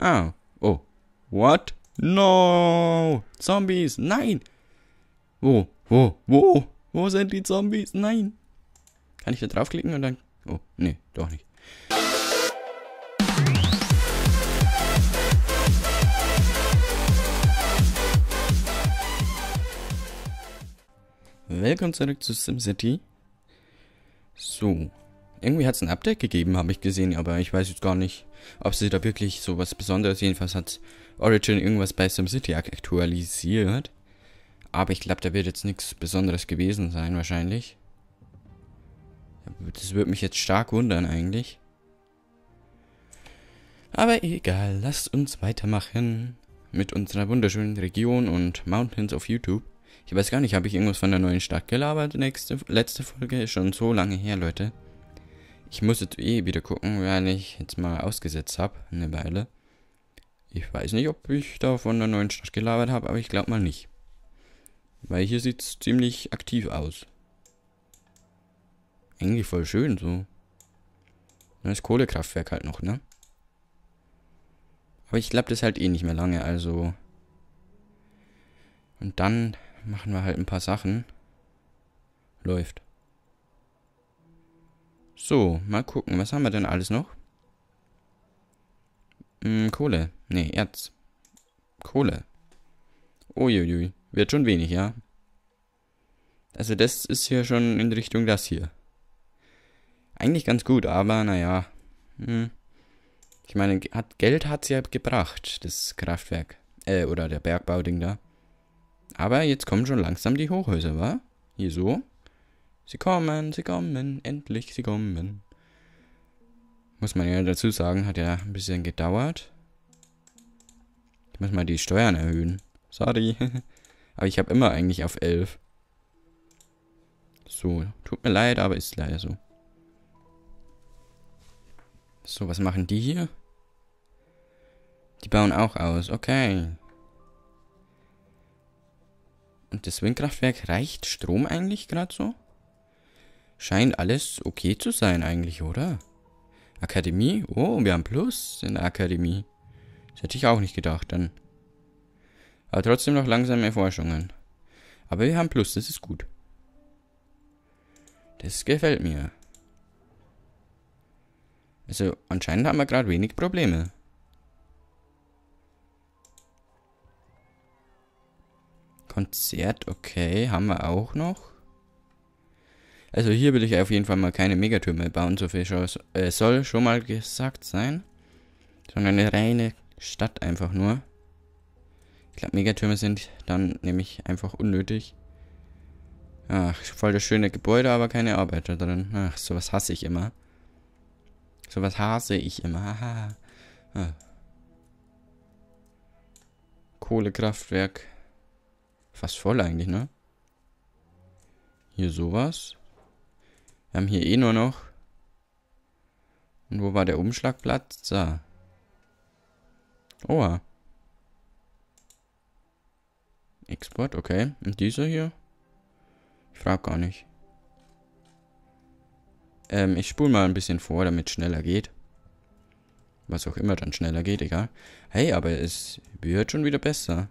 Ah, oh. What? No! Zombies! Nein! Wo? Wo? Wo? Wo sind die Zombies? Nein! Kann ich da draufklicken und dann. Oh, nee, doch nicht. Willkommen zurück zu SimCity. So. Irgendwie hat es ein Update gegeben, habe ich gesehen, aber ich weiß jetzt gar nicht, ob sie da wirklich so was Besonderes. Jedenfalls hat Origin irgendwas bei SimCity aktualisiert. Aber ich glaube, da wird jetzt nichts Besonderes gewesen sein, wahrscheinlich. Das würde mich jetzt stark wundern, eigentlich. Aber egal, lasst uns weitermachen mit unserer wunderschönen Region und Mountains auf YouTube. Ich weiß gar nicht, habe ich irgendwas von der neuen Stadt gelabert? Nächste, letzte Folge ist schon so lange her, Leute. Ich muss jetzt eh wieder gucken, weil ich jetzt mal ausgesetzt habe, eine Weile. Ich weiß nicht, ob ich da von der neuen Stadt gelabert habe, aber ich glaube mal nicht. Weil hier sieht es ziemlich aktiv aus. Eigentlich voll schön so. Das Kohlekraftwerk halt noch, ne? Aber ich glaube, das halt eh nicht mehr lange, also. Und dann machen wir halt ein paar Sachen. Läuft. So, mal gucken, was haben wir denn alles noch? Hm, Kohle. Nee, Erz. Kohle. Uiuiui. Wird schon wenig, ja? Also das ist hier schon in Richtung das hier. Eigentlich ganz gut, aber naja. Hm. Ich meine, hat, Geld hat's ja gebracht, das Kraftwerk. Äh, oder der Bergbauding da. Aber jetzt kommen schon langsam die Hochhäuser, wa? Hier so. Sie kommen, sie kommen, endlich, sie kommen. Muss man ja dazu sagen, hat ja ein bisschen gedauert. Ich muss mal die Steuern erhöhen. Sorry. aber ich habe immer eigentlich auf 11. So, tut mir leid, aber ist leider so. So, was machen die hier? Die bauen auch aus, okay. Und das Windkraftwerk reicht Strom eigentlich gerade so? Scheint alles okay zu sein eigentlich, oder? Akademie? Oh, wir haben Plus in der Akademie. Das hätte ich auch nicht gedacht dann. Aber trotzdem noch langsame Erforschungen. Aber wir haben Plus, das ist gut. Das gefällt mir. Also anscheinend haben wir gerade wenig Probleme. Konzert, okay, haben wir auch noch. Also hier will ich auf jeden Fall mal keine Megatürme bauen, so viel äh, soll schon mal gesagt sein. Sondern eine reine Stadt einfach nur. Ich glaube, Megatürme sind dann nämlich einfach unnötig. Ach, voll das schöne Gebäude, aber keine Arbeiter drin. Ach, sowas hasse ich immer. Sowas hasse ich immer. Haha. Ah. Kohlekraftwerk. Fast voll eigentlich, ne? Hier sowas. Wir haben hier eh nur noch. Und wo war der Umschlagplatz? Da. Oha. Export, okay. Und dieser hier? Ich frag gar nicht. Ähm, ich spule mal ein bisschen vor, damit es schneller geht. Was auch immer dann schneller geht, egal. Hey, aber es wird schon wieder besser.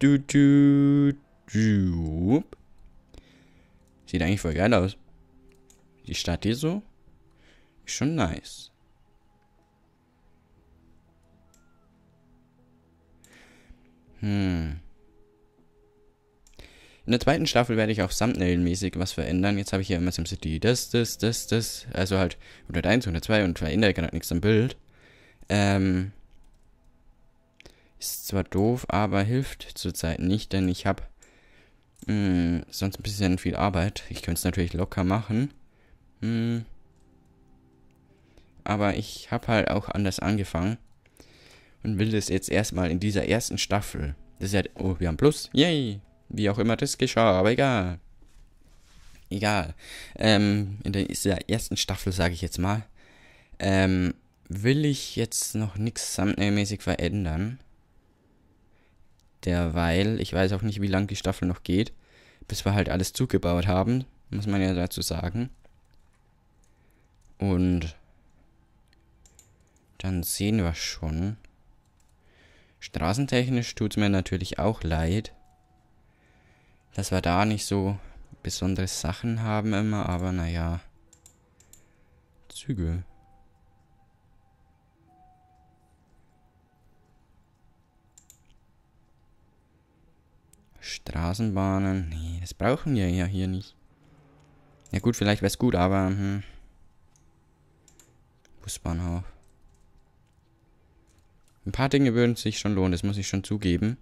Du, du, du. Sieht eigentlich voll geil aus. Die Stadt hier so. Ist schon nice. Hm. In der zweiten Staffel werde ich auch Thumbnail-mäßig was verändern. Jetzt habe ich hier immer SimCity das, das, das, das. Also halt 101, 102 und verändere gerade nichts am Bild. Ähm. Ist zwar doof, aber hilft zurzeit nicht, denn ich habe hm, sonst ein bisschen viel Arbeit. Ich könnte es natürlich locker machen. Hm. Aber ich habe halt auch anders angefangen. Und will das jetzt erstmal in dieser ersten Staffel. Das ist ja. Oh, wir haben Plus. Yay! Wie auch immer das geschah, aber egal. Egal. Ähm, in dieser ersten Staffel, sage ich jetzt mal, ähm, will ich jetzt noch nichts Thumbnail-mäßig verändern derweil, ich weiß auch nicht, wie lange die Staffel noch geht, bis wir halt alles zugebaut haben, muss man ja dazu sagen. Und Dann sehen wir schon. Straßentechnisch tut es mir natürlich auch leid, dass wir da nicht so besondere Sachen haben immer, aber naja. Züge. Straßenbahnen. Nee, das brauchen wir ja hier nicht. Ja gut, vielleicht wäre es gut, aber... Hm. Busbahnhof. Ein paar Dinge würden sich schon lohnen, das muss ich schon zugeben.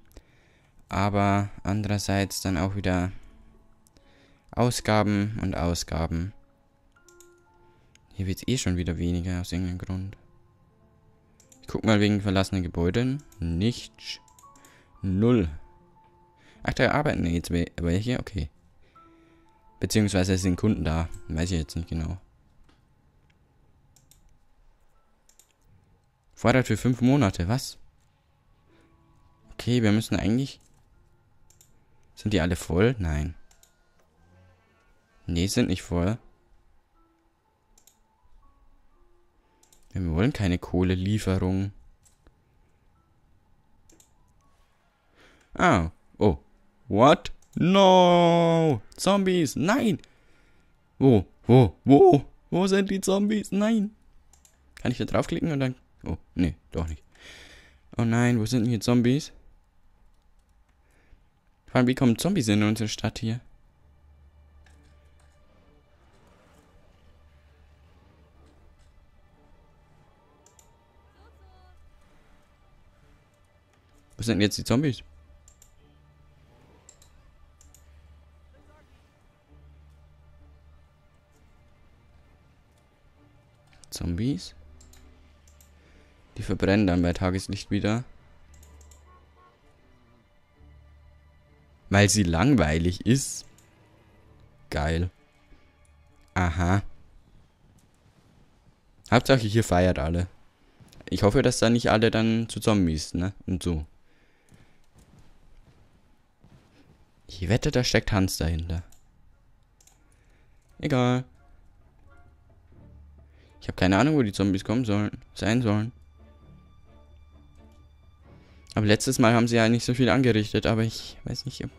Aber andererseits dann auch wieder Ausgaben und Ausgaben. Hier wird es eh schon wieder weniger aus irgendeinem Grund. Ich guck mal wegen verlassenen Gebäuden. Nicht. Null. Ach, da arbeiten jetzt welche? Okay. Beziehungsweise sind Kunden da. Weiß ich jetzt nicht genau. Vorrat für fünf Monate, was? Okay, wir müssen eigentlich... Sind die alle voll? Nein. Nee, sind nicht voll. Wir wollen keine Kohlelieferung. Ah. What? No! Zombies! Nein! Wo? Wo? Wo? Wo sind die Zombies? Nein! Kann ich da draufklicken und dann... Oh, nee, doch nicht. Oh nein, wo sind denn hier Zombies? Vor allem, wie kommen Zombies in unsere Stadt hier? Wo sind jetzt die Zombies? Zombies. Die verbrennen dann bei Tageslicht wieder. Weil sie langweilig ist. Geil. Aha. Hauptsache hier feiert alle. Ich hoffe, dass da nicht alle dann zu Zombies, ne? Und so. Ich wette, da steckt Hans dahinter. Egal. Ich habe keine Ahnung, wo die Zombies kommen sollen, sein sollen. Aber letztes Mal haben sie ja nicht so viel angerichtet, aber ich weiß nicht, ob...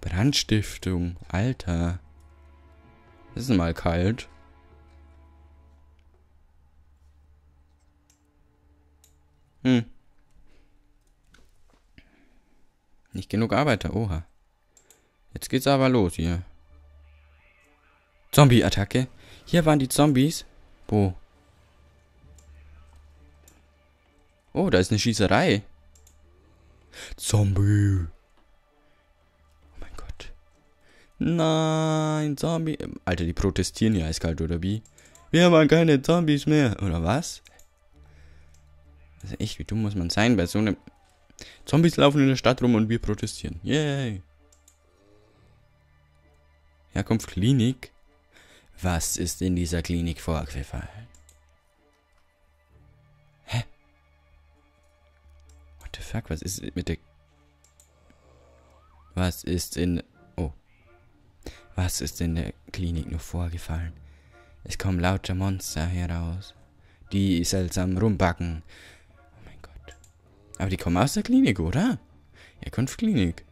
Brandstiftung, Alter. Das ist mal kalt. Hm. Nicht genug Arbeiter, oha. Jetzt geht's aber los hier. Zombie-Attacke. Hier waren die Zombies. Wo? Oh, da ist eine Schießerei. Zombie. Oh mein Gott. Nein, Zombie. Alter, die protestieren hier eiskalt, oder wie? Wir haben keine Zombies mehr. Oder was? Also echt, wie dumm muss man sein bei so einem... Zombies laufen in der Stadt rum und wir protestieren. Yay. Herkunft Klinik. Was ist in dieser Klinik vorgefallen? Hä? What the fuck? Was ist mit der... Was ist in... Oh. Was ist in der Klinik nur vorgefallen? Es kommen lauter Monster heraus, die seltsam rumbacken. Oh mein Gott. Aber die kommen aus der Klinik, oder? Herkunft Klinik.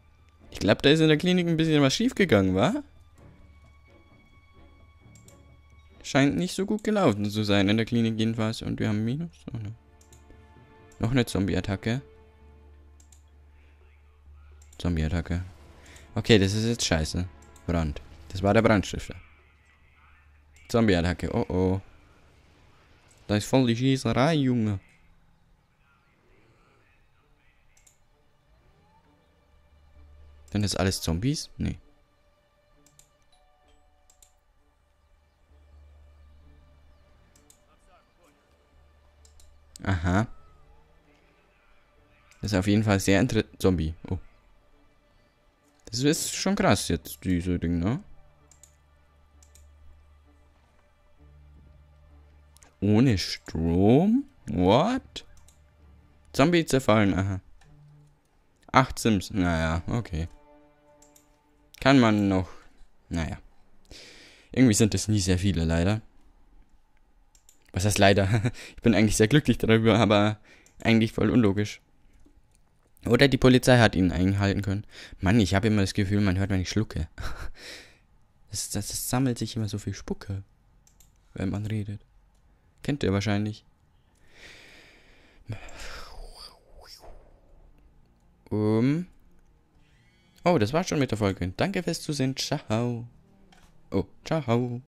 Ich glaube, da ist in der Klinik ein bisschen was schiefgegangen, wa? Scheint nicht so gut gelaufen zu sein in der Klinik jedenfalls. Und wir haben Minus. Oh, ne. Noch eine Zombie-Attacke. Zombie-Attacke. Okay, das ist jetzt scheiße. Brand. Das war der Brandstifter. Zombie-Attacke. Oh oh. Da ist voll die Schießerei, Junge. Sind das alles Zombies? Nee. Aha. Das ist auf jeden Fall sehr interessant. Zombie. Oh. Das ist schon krass jetzt, diese Ding, ne? Ohne Strom? What? Zombie zerfallen, aha. Acht Sims. Naja, okay. Kann man noch. Naja. Irgendwie sind es nie sehr viele, leider. Was heißt leider? ich bin eigentlich sehr glücklich darüber, aber eigentlich voll unlogisch. Oder die Polizei hat ihn einhalten können. Mann, ich habe immer das Gefühl, man hört, wenn ich schlucke. Das, das, das sammelt sich immer so viel Spucke, wenn man redet. Kennt ihr wahrscheinlich. Um. Oh, das war's schon mit der Folge. Danke fürs Zusehen. Ciao. Oh, ciao.